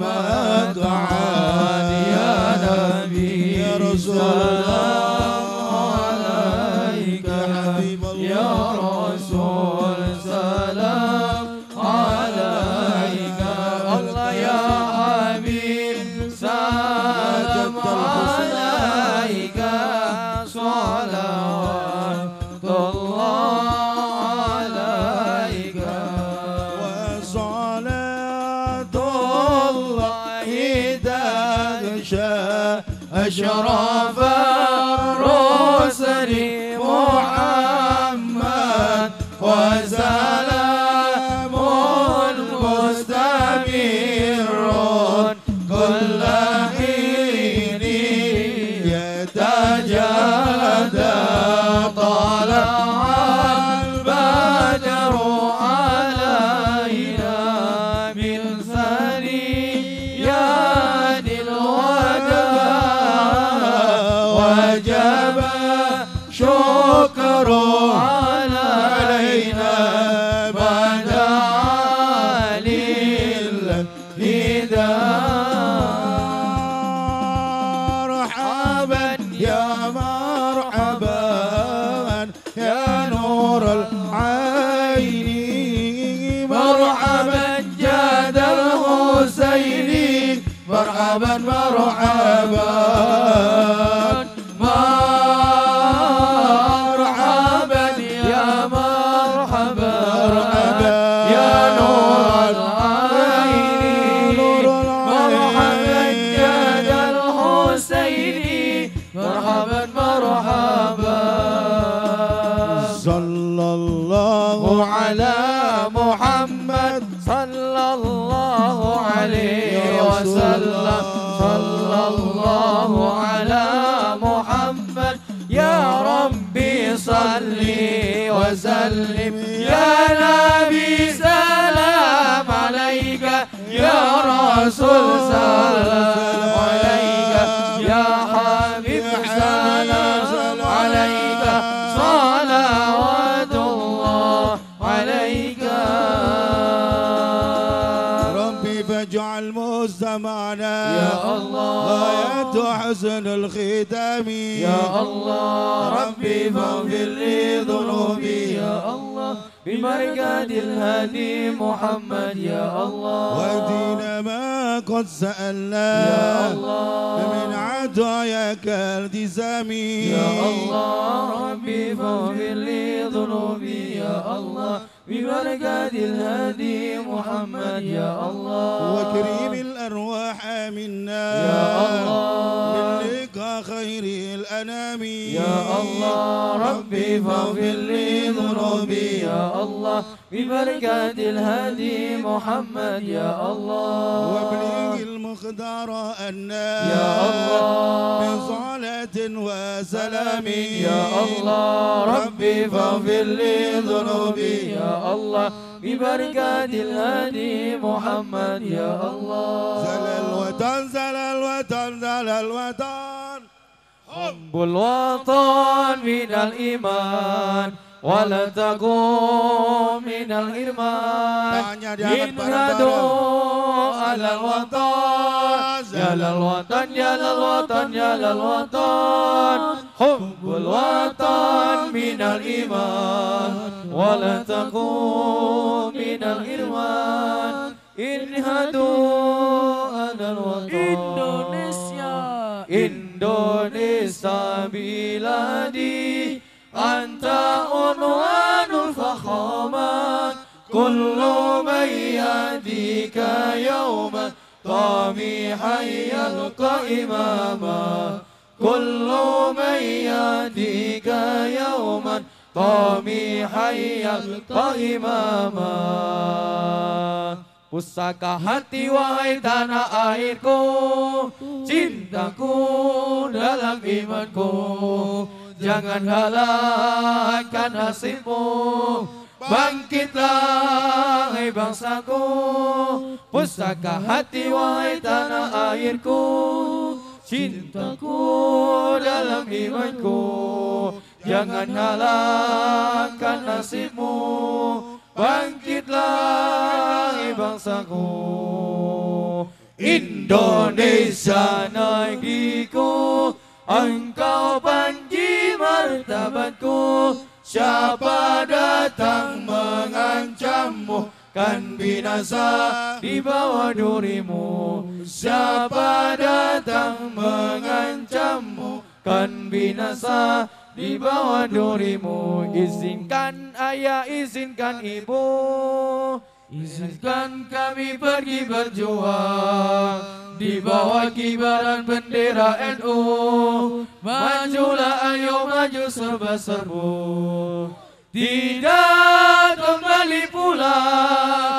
مدعاه يا حبيب سلام عليك الله عليك ربي فاجعل يا الله حسن الختام يا الله ربي فاغفر لي ذنوبي يا الله بمركات الهادي محمد يا الله ودين ما قد سألنا يا الله من عداياك التزامي يا الله ربي فاغفر لي ذنوبي يا الله ببركة الهادي محمد يا الله وكريم الأرواح منا يا الله منك خير الأنام يا الله ربي فاغفر لي ذنوبي يا الله ببركة الهادي محمد يا الله وابلغ المخدر أنا يا الله من صلاة وسلام يا الله ربي فاغفر لي ذنوبي يا الله ببركة الهادي محمد يا الله زل الوطن زل الوطن زل الوطن حب الوطن من الإيمان ولا تقوم من الإرمان انهدوا على الوطن يا للوطن يا للوطن يا للوطن حب الوطن من الإيمان ولا تكون من الإرمان انهدوا أنا الوطن إندونيسيا إندونيسيا بلادي أنت عنوان الفخامة كل من يهديك يوما طامي حي يلقى إماما كل من يأتيك يوما طميحا يلقى إماما Pusaka hati wahai tanah airku Cintaku dalam imanku Jangan halalkan nasibmu Bangkitlah hai bangsaku Pusaka hati wahai tanah airku Cintaku dalam imanku Jangan halangkan nasibmu Bangkitlah bangsaku Indonesia negeriku Engkau panji martabatku Siapa datang mengancammu Kan binasa di bawah durimu Siapa datang mengancammu Kan binasa di bawah durimu Izinkan ayah, izinkan ibu Izinkan kami pergi berjuang Di bawah kibaran bendera NU Majulah ayo maju serba serbu tidak kembali pula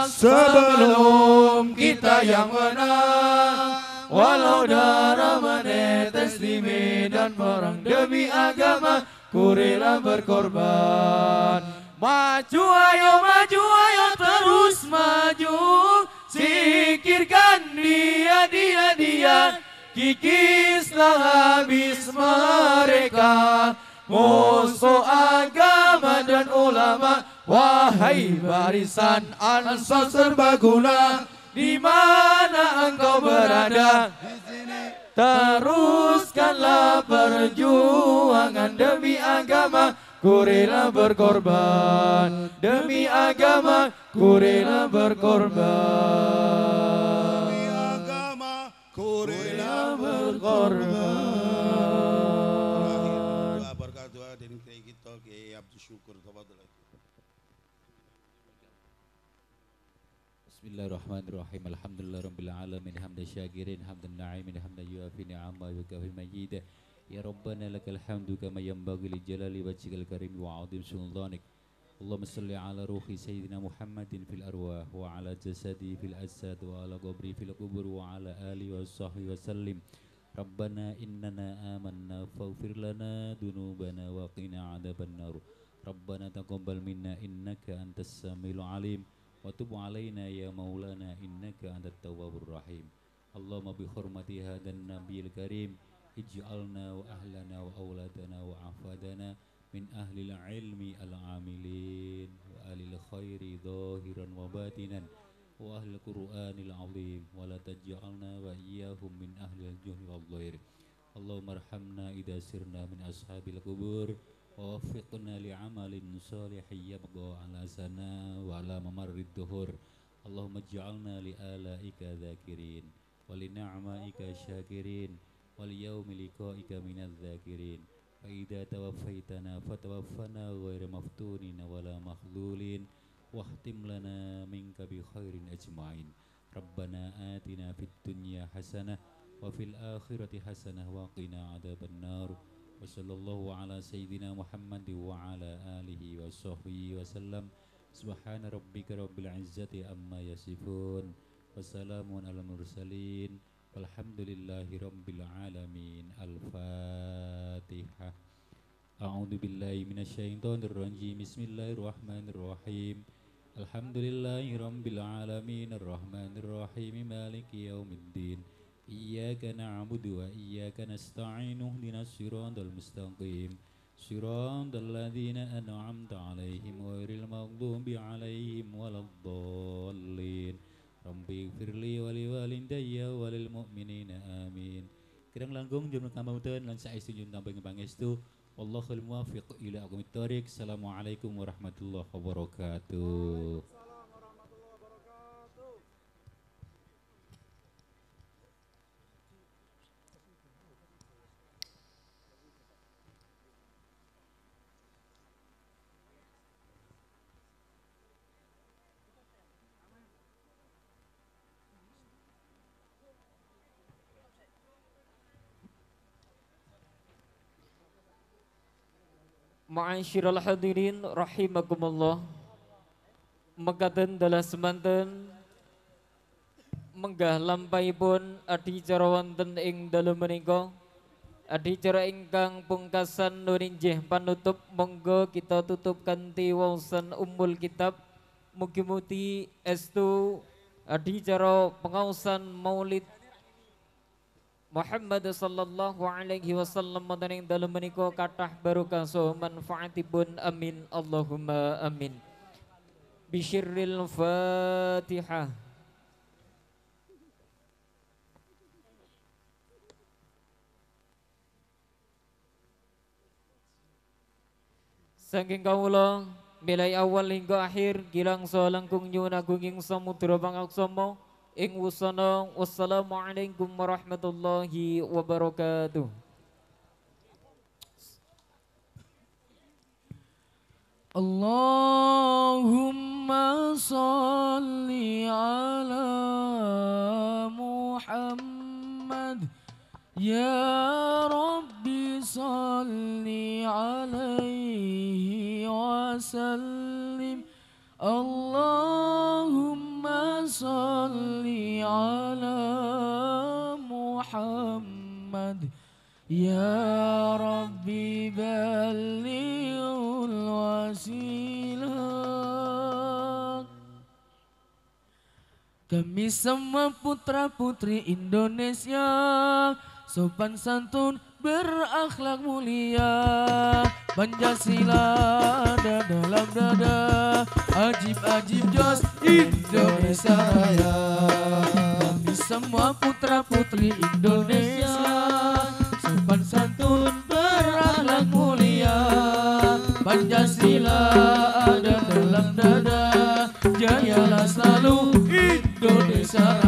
sebelum kita yang menang walau darah menetes di medan perang demi agama kurela berkorban maju ayo maju ayo terus maju singkirkan dia dia dia kikislah habis mereka musuh agama dan ulama Wahai barisan ansor serbaguna di mana engkau berada teruskanlah perjuangan demi agama kurela berkorban demi agama kurela berkorban demi agama ku berkorban Bismillahirrahmanirrahim. Alhamdulillahirabbil alamin. Hamdan syakirin, hamdan na'imin, hamdan yuafi ni'ama wa kafi majida. Ya Rabbana lakal hamdu kama yanbaghi li jalali wajhikal karim wa 'azim sultanik. Allahumma salli ala ruhi sayyidina Muhammadin fil arwah wa ala jasadi fil asad wa ala qabri fil qubur wa ala ali wa sahbihi wa sallim. Rabbana innana amanna faghfir lana dunubana wa qina 'adzabannar. Rabbana taqabbal minna innaka antas samiul alim. وتب علينا يا مولانا إنك أنت التواب الرحيم اللهم بحرمة هذا النبي الكريم اجعلنا وأهلنا وأولادنا وأحفادنا من أهل العلم العاملين وأهل الخير ظاهرا وباطنا وأهل القرآن العظيم ولا تجعلنا وإياهم من أهل الجهل والضير اللهم ارحمنا إذا سرنا من أصحاب القبور ووفقنا لعمل صالح يبقى على سنا وعلى ممر الدهور اللهم اجعلنا لآلائك ذاكرين ولنعمائك شاكرين وليوم لقائك من الذاكرين فإذا توفيتنا فتوفنا غير مفتونين ولا مخذولين واختم لنا منك بخير أجمعين ربنا آتنا في الدنيا حسنة وفي الآخرة حسنة وقنا عذاب النار wasallallahu warahmatullahi wabarakatuh. Muhammad wa al-fatihah a'udhu billahi minasyaitonir rajim alhamdulillahi rabbil alamin ar-rahmanirrahim maliki ia kena ambu dua, ia kena stainuh dinas surong dol mustang kuih surong doladina anoham dalehi moiril maung bumbi alaihi moalobolin rombi virliwaliwalinda ia walelemu minina amin. Kereng langgung jomnu kamau ten langsa istinjung dambengu bangestu olloh khul moaf yoko ilaukumitorik salamo alaihku murahmatullah Ma'asyiral hadirin rahimakumullah. Mekaten dalam semanten menggah adi cara wonten ing dalam menika. cara ingkang pungkasan nurinjih panutup monggo kita tutup kanthi wausan ummul kitab. Mugi-mugi estu cara pengausan Maulid Muhammad sallallahu alaihi wasallam madaning dalu menika kathah barokah so manfaatipun amin Allahumma amin Bishiril Fatihah Saking kawula milai awal hingga akhir gilang so langkung nyuwun agunging samudra pangaksama ing wusana wassalamualaikum warahmatullahi wabarakatuh Allahumma salli ala Muhammad Ya Rabbi salli alaihi wa sallim Allahumma Salli على محمد يا ربي بلغ الوسيلة Kami semua putra putri Indonesia sopan santun berakhlak mulia Pancasila ada dalam dada ajib-ajib jos Indonesia Raya bagi semua putra putri Indonesia sopan santun berakhlak mulia Pancasila ada dalam dada jayalah selalu Indonesia Raya